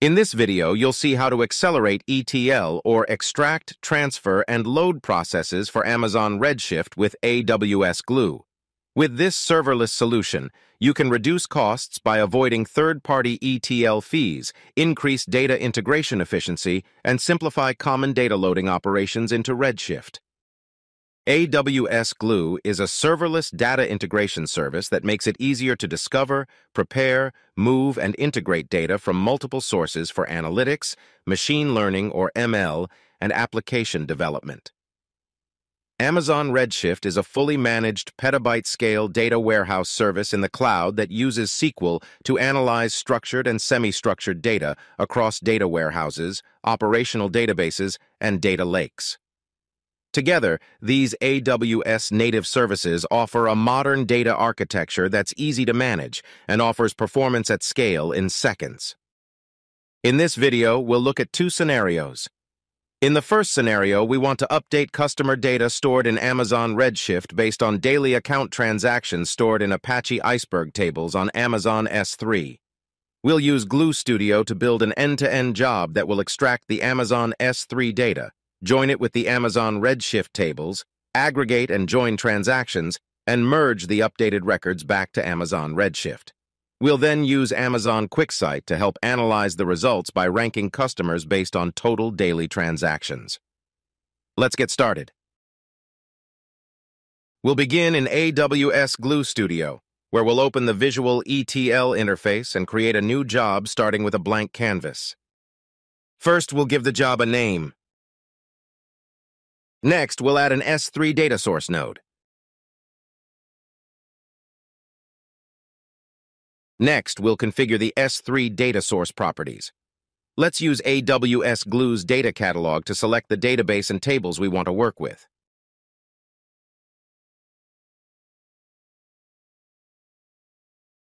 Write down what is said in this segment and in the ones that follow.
In this video, you'll see how to accelerate ETL or extract, transfer, and load processes for Amazon Redshift with AWS Glue. With this serverless solution, you can reduce costs by avoiding third-party ETL fees, increase data integration efficiency, and simplify common data loading operations into Redshift. AWS Glue is a serverless data integration service that makes it easier to discover, prepare, move, and integrate data from multiple sources for analytics, machine learning or ML, and application development. Amazon Redshift is a fully managed petabyte-scale data warehouse service in the cloud that uses SQL to analyze structured and semi-structured data across data warehouses, operational databases, and data lakes. Together, these AWS native services offer a modern data architecture that's easy to manage and offers performance at scale in seconds. In this video, we'll look at two scenarios. In the first scenario, we want to update customer data stored in Amazon Redshift based on daily account transactions stored in Apache Iceberg tables on Amazon S3. We'll use Glue Studio to build an end-to-end -end job that will extract the Amazon S3 data, join it with the Amazon Redshift tables, aggregate and join transactions, and merge the updated records back to Amazon Redshift. We'll then use Amazon QuickSight to help analyze the results by ranking customers based on total daily transactions. Let's get started. We'll begin in AWS Glue Studio, where we'll open the Visual ETL interface and create a new job starting with a blank canvas. First, we'll give the job a name, Next, we'll add an S3 data source node. Next, we'll configure the S3 data source properties. Let's use AWS Glue's data catalog to select the database and tables we want to work with.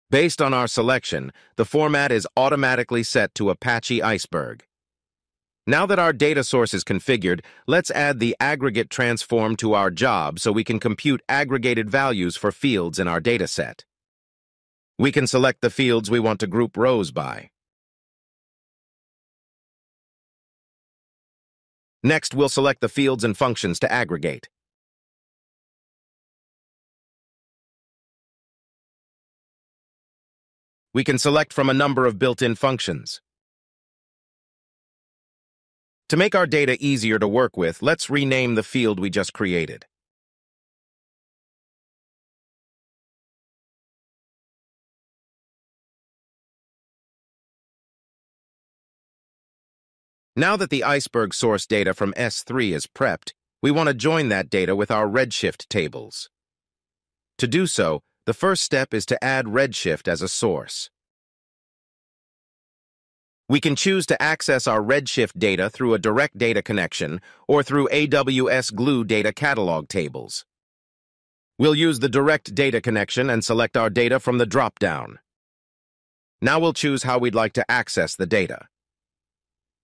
Based on our selection, the format is automatically set to Apache Iceberg. Now that our data source is configured, let's add the aggregate transform to our job so we can compute aggregated values for fields in our dataset. We can select the fields we want to group rows by. Next, we'll select the fields and functions to aggregate. We can select from a number of built-in functions. To make our data easier to work with, let's rename the field we just created. Now that the iceberg source data from S3 is prepped, we want to join that data with our Redshift tables. To do so, the first step is to add Redshift as a source. We can choose to access our Redshift data through a direct data connection or through AWS Glue data catalog tables. We'll use the direct data connection and select our data from the drop-down. Now we'll choose how we'd like to access the data.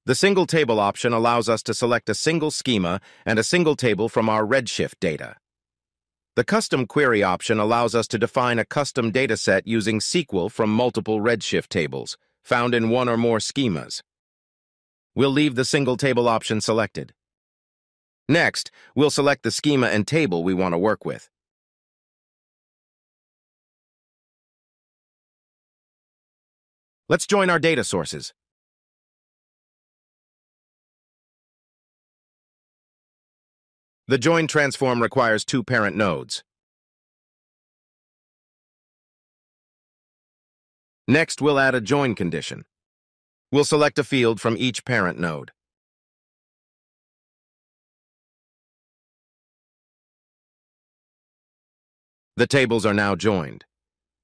The single table option allows us to select a single schema and a single table from our Redshift data. The custom query option allows us to define a custom dataset using SQL from multiple Redshift tables, found in one or more schemas. We'll leave the single table option selected. Next, we'll select the schema and table we want to work with. Let's join our data sources. The join transform requires two parent nodes. Next, we'll add a join condition. We'll select a field from each parent node. The tables are now joined.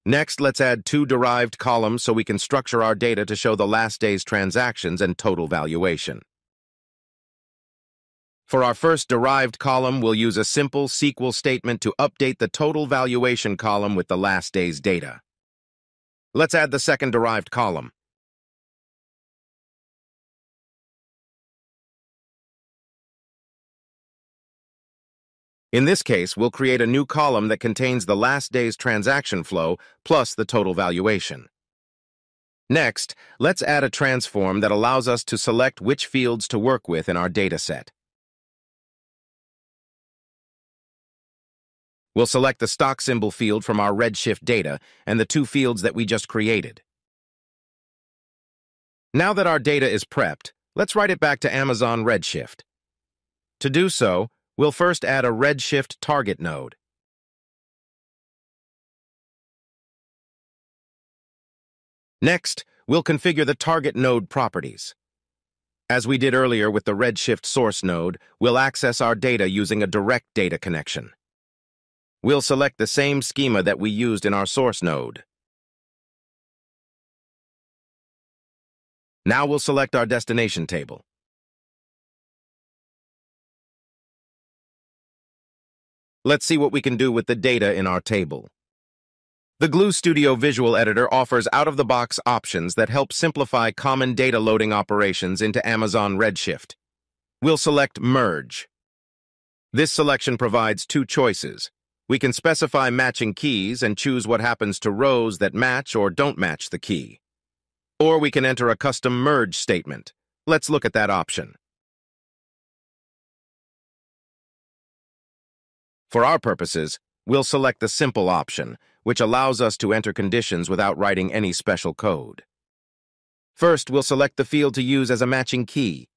Next, let's add two derived columns so we can structure our data to show the last day's transactions and total valuation. For our first derived column, we'll use a simple SQL statement to update the total valuation column with the last day's data. Let's add the second derived column. In this case, we'll create a new column that contains the last day's transaction flow plus the total valuation. Next, let's add a transform that allows us to select which fields to work with in our dataset. We'll select the stock symbol field from our Redshift data and the two fields that we just created. Now that our data is prepped, let's write it back to Amazon Redshift. To do so, we'll first add a Redshift target node. Next, we'll configure the target node properties. As we did earlier with the Redshift source node, we'll access our data using a direct data connection. We'll select the same schema that we used in our source node. Now we'll select our destination table. Let's see what we can do with the data in our table. The Glue Studio Visual Editor offers out-of-the-box options that help simplify common data loading operations into Amazon Redshift. We'll select Merge. This selection provides two choices. We can specify matching keys and choose what happens to rows that match or don't match the key. Or we can enter a custom merge statement. Let's look at that option. For our purposes, we'll select the simple option, which allows us to enter conditions without writing any special code. First, we'll select the field to use as a matching key.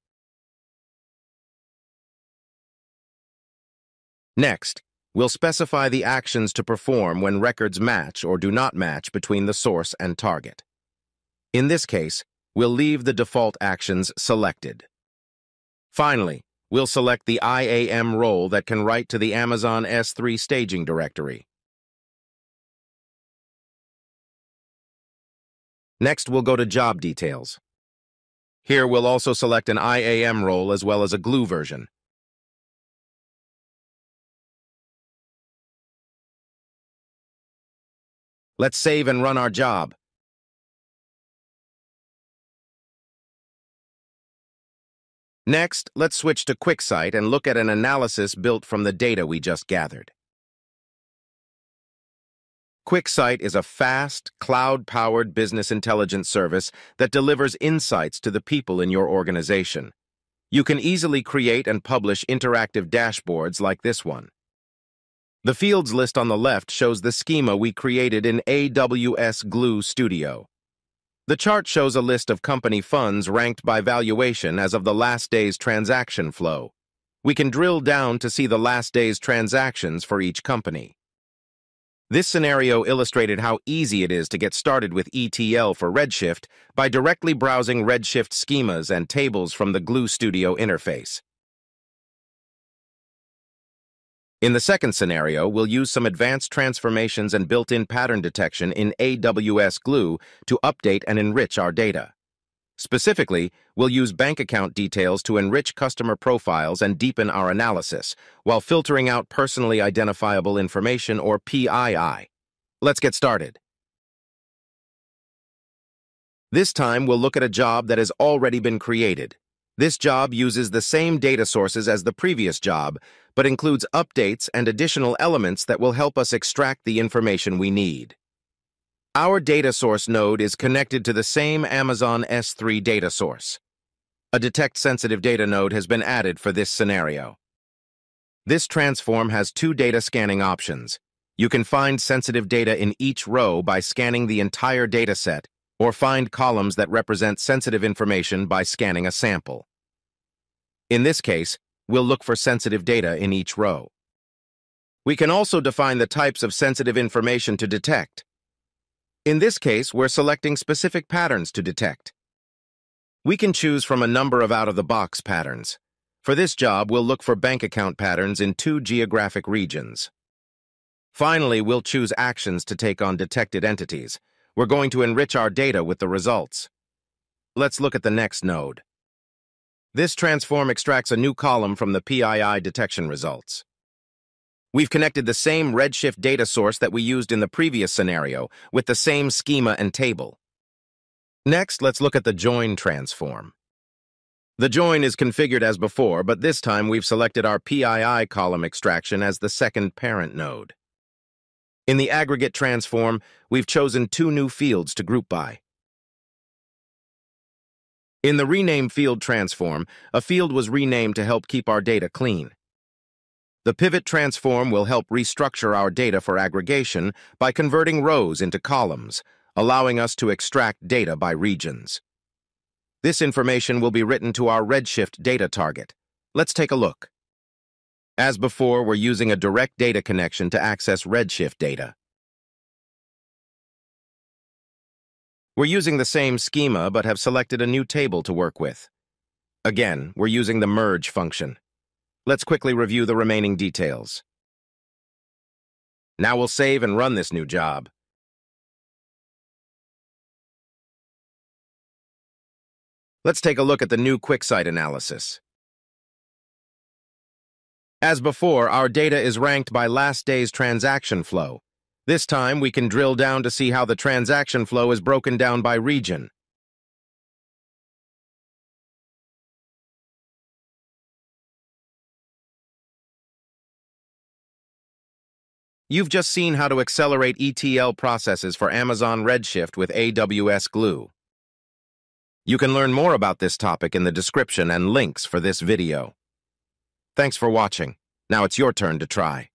Next, we'll specify the actions to perform when records match or do not match between the source and target. In this case, we'll leave the default actions selected. Finally, we'll select the IAM role that can write to the Amazon S3 staging directory. Next, we'll go to Job Details. Here, we'll also select an IAM role as well as a glue version. Let's save and run our job. Next, let's switch to QuickSight and look at an analysis built from the data we just gathered. QuickSight is a fast, cloud-powered business intelligence service that delivers insights to the people in your organization. You can easily create and publish interactive dashboards like this one. The fields list on the left shows the schema we created in AWS Glue Studio. The chart shows a list of company funds ranked by valuation as of the last day's transaction flow. We can drill down to see the last day's transactions for each company. This scenario illustrated how easy it is to get started with ETL for Redshift by directly browsing Redshift schemas and tables from the Glue Studio interface. In the second scenario, we'll use some advanced transformations and built-in pattern detection in AWS Glue to update and enrich our data. Specifically, we'll use bank account details to enrich customer profiles and deepen our analysis, while filtering out personally identifiable information or PII. Let's get started. This time, we'll look at a job that has already been created. This job uses the same data sources as the previous job, but includes updates and additional elements that will help us extract the information we need. Our data source node is connected to the same Amazon S3 data source. A detect sensitive data node has been added for this scenario. This transform has two data scanning options. You can find sensitive data in each row by scanning the entire dataset, or find columns that represent sensitive information by scanning a sample. In this case, we'll look for sensitive data in each row. We can also define the types of sensitive information to detect, in this case, we're selecting specific patterns to detect. We can choose from a number of out-of-the-box patterns. For this job, we'll look for bank account patterns in two geographic regions. Finally, we'll choose actions to take on detected entities. We're going to enrich our data with the results. Let's look at the next node. This transform extracts a new column from the PII detection results. We've connected the same Redshift data source that we used in the previous scenario with the same schema and table. Next, let's look at the join transform. The join is configured as before, but this time we've selected our PII column extraction as the second parent node. In the aggregate transform, we've chosen two new fields to group by. In the Rename Field transform, a field was renamed to help keep our data clean. The pivot transform will help restructure our data for aggregation by converting rows into columns, allowing us to extract data by regions. This information will be written to our Redshift data target. Let's take a look. As before, we're using a direct data connection to access Redshift data. We're using the same schema, but have selected a new table to work with. Again, we're using the merge function. Let's quickly review the remaining details. Now we'll save and run this new job. Let's take a look at the new QuickSight analysis. As before, our data is ranked by last day's transaction flow. This time, we can drill down to see how the transaction flow is broken down by region. You've just seen how to accelerate ETL processes for Amazon Redshift with AWS Glue. You can learn more about this topic in the description and links for this video. Thanks for watching. Now it's your turn to try.